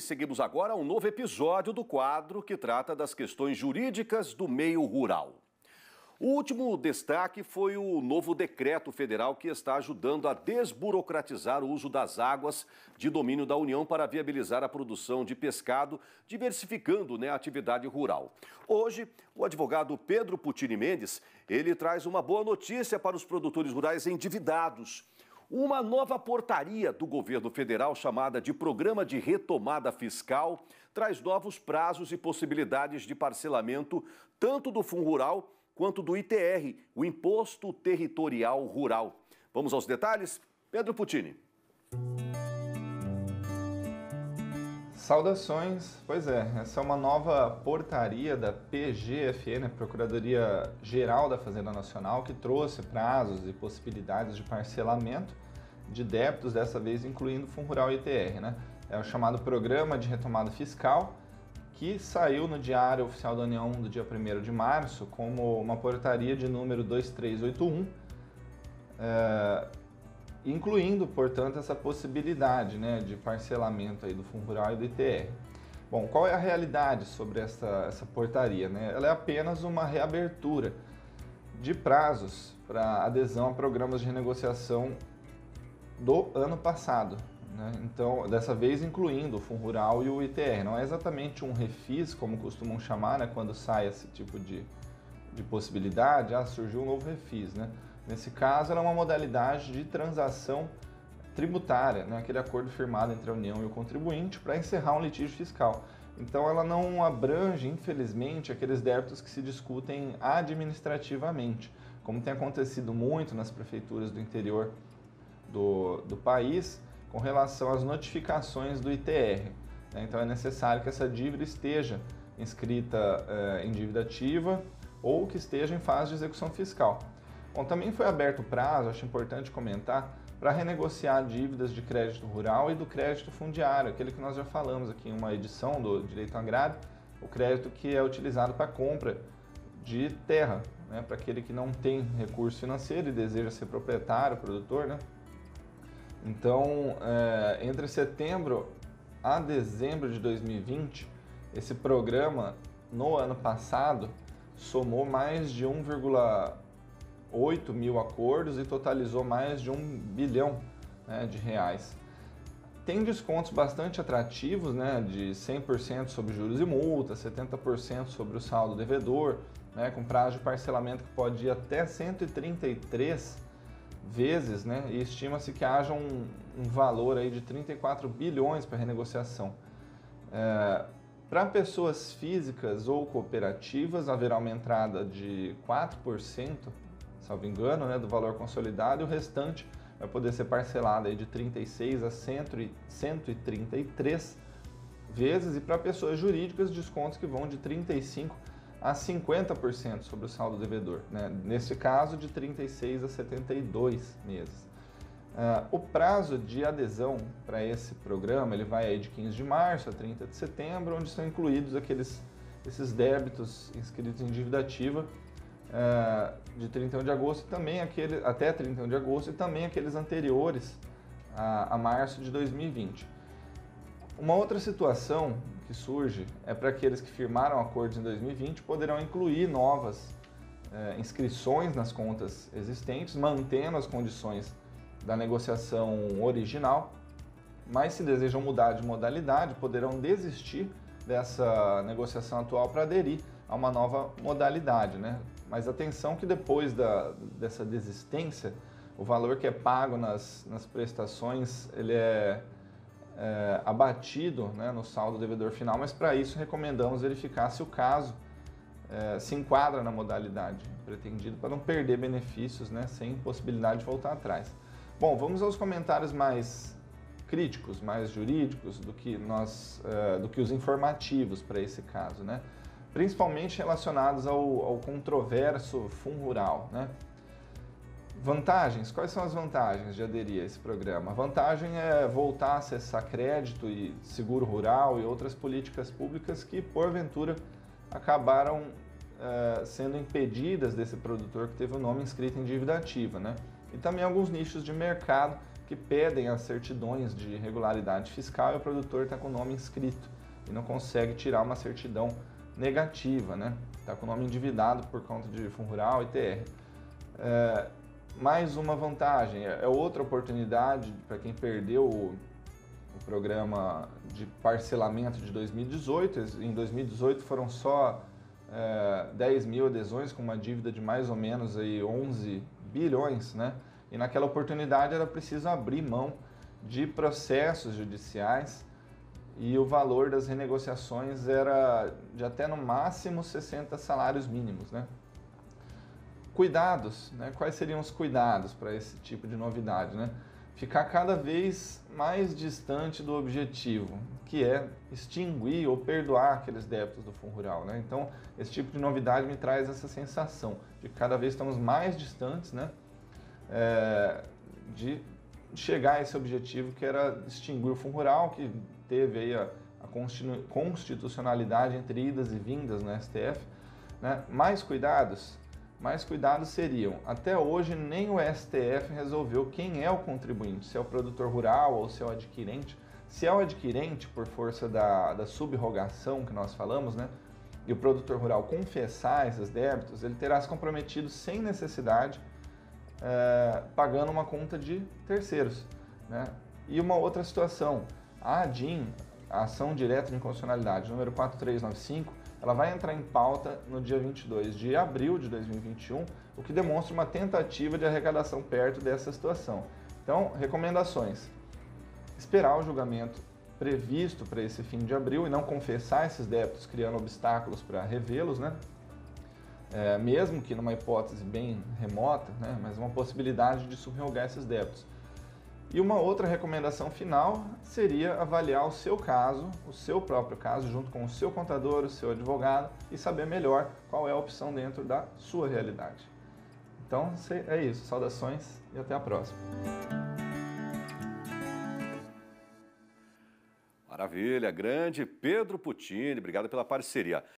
seguimos agora um novo episódio do quadro que trata das questões jurídicas do meio rural. O último destaque foi o novo decreto federal que está ajudando a desburocratizar o uso das águas de domínio da União para viabilizar a produção de pescado, diversificando né, a atividade rural. Hoje, o advogado Pedro Putini Mendes, ele traz uma boa notícia para os produtores rurais endividados. Uma nova portaria do governo federal, chamada de Programa de Retomada Fiscal, traz novos prazos e possibilidades de parcelamento tanto do Fundo Rural quanto do ITR, o Imposto Territorial Rural. Vamos aos detalhes? Pedro Putini. Saudações, pois é, essa é uma nova portaria da PGFN, Procuradoria Geral da Fazenda Nacional, que trouxe prazos e possibilidades de parcelamento de débitos, dessa vez incluindo Fundo Rural ITR, né? É o chamado Programa de Retomada Fiscal, que saiu no Diário Oficial da União do dia 1 de março como uma portaria de número 2381, é, incluindo, portanto, essa possibilidade né, de parcelamento aí do Fundo Rural e do ITR. Bom, qual é a realidade sobre essa, essa portaria? Né? Ela é apenas uma reabertura de prazos para adesão a programas de renegociação do ano passado, né? Então, dessa vez incluindo o Fundo Rural e o ITR. Não é exatamente um refis, como costumam chamar, né? quando sai esse tipo de, de possibilidade, ah, surgiu um novo refis. Né? Nesse caso, ela é uma modalidade de transação tributária, né? aquele acordo firmado entre a União e o contribuinte para encerrar um litígio fiscal. Então, ela não abrange, infelizmente, aqueles débitos que se discutem administrativamente, como tem acontecido muito nas prefeituras do interior do, do país, com relação às notificações do ITR. Né? Então é necessário que essa dívida esteja inscrita eh, em dívida ativa ou que esteja em fase de execução fiscal. Bom, também foi aberto prazo, acho importante comentar, para renegociar dívidas de crédito rural e do crédito fundiário, aquele que nós já falamos aqui em uma edição do Direito Agrário, o crédito que é utilizado para compra de terra, né, para aquele que não tem recurso financeiro e deseja ser proprietário, produtor, né, então, é, entre setembro a dezembro de 2020, esse programa, no ano passado, somou mais de 1,8 mil acordos e totalizou mais de 1 bilhão né, de reais. Tem descontos bastante atrativos, né, de 100% sobre juros e multas, 70% sobre o saldo devedor, né, com prazo de parcelamento que pode ir até 133 vezes, né? E estima-se que haja um, um, valor aí de 34 bilhões para renegociação. É, para pessoas físicas ou cooperativas, haverá uma entrada de 4%, salvo engano, né, do valor consolidado, e o restante vai poder ser parcelado aí de 36 a 133 vezes, e para pessoas jurídicas, descontos que vão de 35 a 50% sobre o saldo devedor, né? nesse caso de 36 a 72 meses. Uh, o prazo de adesão para esse programa ele vai aí de 15 de março a 30 de setembro, onde são incluídos aqueles esses débitos inscritos em dívida ativa uh, de 31 de agosto e também aquele, até 31 de agosto e também aqueles anteriores a, a março de 2020. Uma outra situação que surge é para aqueles que firmaram acordos em 2020 poderão incluir novas é, inscrições nas contas existentes, mantendo as condições da negociação original, mas se desejam mudar de modalidade, poderão desistir dessa negociação atual para aderir a uma nova modalidade. Né? Mas atenção que depois da, dessa desistência, o valor que é pago nas, nas prestações ele é é, abatido né, no saldo devedor final, mas para isso recomendamos verificar se o caso é, se enquadra na modalidade pretendida para não perder benefícios né, sem possibilidade de voltar atrás. Bom, vamos aos comentários mais críticos, mais jurídicos do que nós, é, do que os informativos para esse caso, né? Principalmente relacionados ao, ao controverso fundo rural, né? Vantagens, quais são as vantagens de aderir a esse programa? A vantagem é voltar a acessar crédito e seguro rural e outras políticas públicas que, porventura, acabaram é, sendo impedidas desse produtor que teve o nome inscrito em dívida ativa. Né? E também alguns nichos de mercado que pedem as certidões de regularidade fiscal e o produtor está com o nome inscrito e não consegue tirar uma certidão negativa, né? Está com o nome endividado por conta de Fundo Rural e TR. É, mais uma vantagem, é, é outra oportunidade para quem perdeu o, o, programa de parcelamento de 2018. Em 2018 foram só é, 10 mil adesões com uma dívida de mais ou menos aí 11 bilhões, né? E naquela oportunidade era preciso abrir mão de processos judiciais e o valor das renegociações era de até no máximo 60 salários mínimos, né? Cuidados, né? Quais seriam os cuidados para esse tipo de novidade, né? Ficar cada vez mais distante do objetivo, que é extinguir ou perdoar aqueles débitos do Fundo Rural, né? Então, esse tipo de novidade me traz essa sensação de que cada vez estamos mais distantes, né? É, de chegar a esse objetivo que era extinguir o Fundo Rural, que teve aí a, a constitucionalidade entre idas e vindas no STF. Né? Mais cuidados? Mais cuidados seriam, até hoje nem o STF resolveu quem é o contribuinte, se é o produtor rural ou se é o adquirente. Se é o adquirente, por força da, da subrogação que nós falamos, né? e o produtor rural confessar esses débitos, ele terá se comprometido sem necessidade, é, pagando uma conta de terceiros. Né? E uma outra situação, a ADIM, a Ação Direta de Inconstitucionalidade, número 4395, ela vai entrar em pauta no dia 22 de abril de 2021, o que demonstra uma tentativa de arrecadação perto dessa situação. Então, recomendações. Esperar o julgamento previsto para esse fim de abril e não confessar esses débitos, criando obstáculos para revê-los, né? É, mesmo que numa hipótese bem remota, né? mas uma possibilidade de subrogar esses débitos. E uma outra recomendação final seria avaliar o seu caso, o seu próprio caso, junto com o seu contador, o seu advogado e saber melhor qual é a opção dentro da sua realidade. Então é isso. Saudações e até a próxima. Maravilha, grande Pedro Putini, obrigado pela parceria.